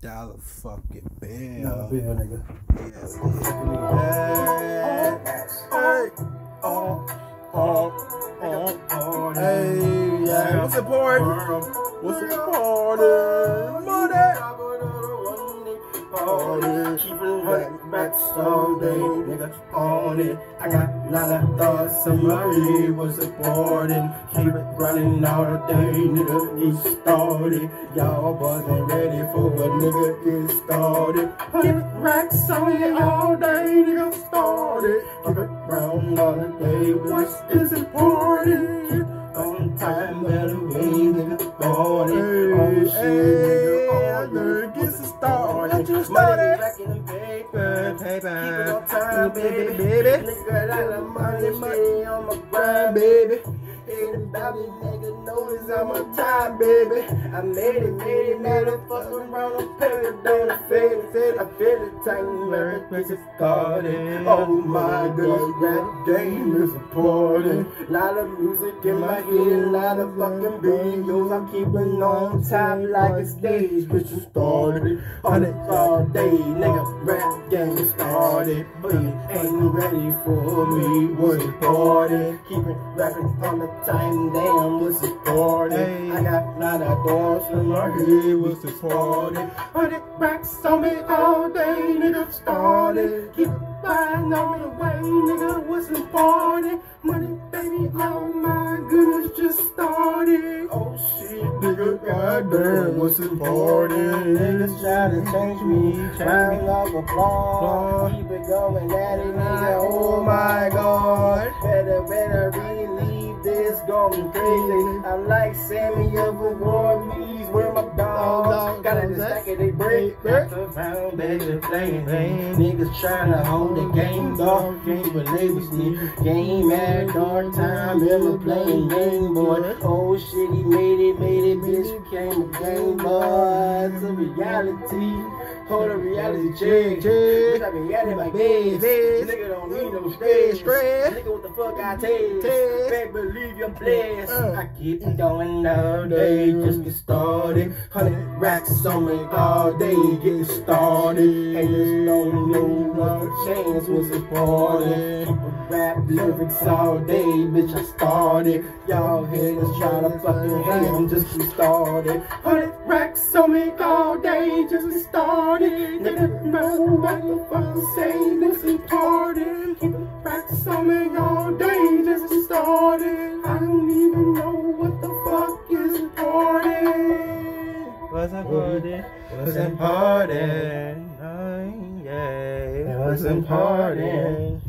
dollar fucking bill. Dollar bill, nigga. Yeah. Hey, hey, oh, oh, oh, oh, hey, yeah. What's the party? What's the party? Money on it. Keep it right back all day, nigga, on it. I got a lot of thoughts, somebody was supporting. Keep it running all day, nigga, get started. Y'all wasn't ready for a nigga get started. Keep it racks on it all day, nigga, started. Keep it round all the day, what is important? Keep on time, better way, nigga, started. Oh shit, nigga, oh, nigga, get you started. Paper, paper. Keep it on time, baby. baby. Nigga, got the money, money on my grind, baby. Me, nigga, notice I'm on time, baby. I made it, made it, made it, fuck around, I'm paid, don't I feel it, I feel it, time, Merry Christmas started. Oh my goodness, rap game is important. Lot of music in my head, lot of fucking videos, I keep it on top like a stage, bitch, you started. On it all day, nigga, rap game started. But you ain't ready for me, was it party? Keep it rapping on the time, damn, what's it party? I got of doors in my head, what's it party? Hundred racks on me all day, nigga, started. Keep flying on the way, nigga, what's it party? Money, baby, oh my goodness, it party? Niggas try to change me, trying love applause. Keep it going at it, nigga, oh my god. Better, better really this going crazy. I'm like Sammy of a war got a stack of they break. Around baby playing, niggas trying to hold the game dog. Can't believe it's me. Game at dark time, ever playing Game Boy. Oh shit, he made it, made it, bitch became a Game Boy. It's a reality. Hold a reality check. Bitch, I been yelling my best. Nigga don't need no stress. stress. Nigga, what the fuck I taste? taste. Better believe you're blessed. Uh. I keep going all day, just get started. Hundred racks on me all day, get started. Haters don't know what chance was important. Rap lyrics all day, bitch, I started. Y'all haters try to fucking hate, I'm just get started. Hundred racks on me all just get started started. Nigga, know what the fuck say this important. Keep it practice on me all day just to start it. I don't even know what the fuck is important. What's important? What's important? Oh, yeah. What's important?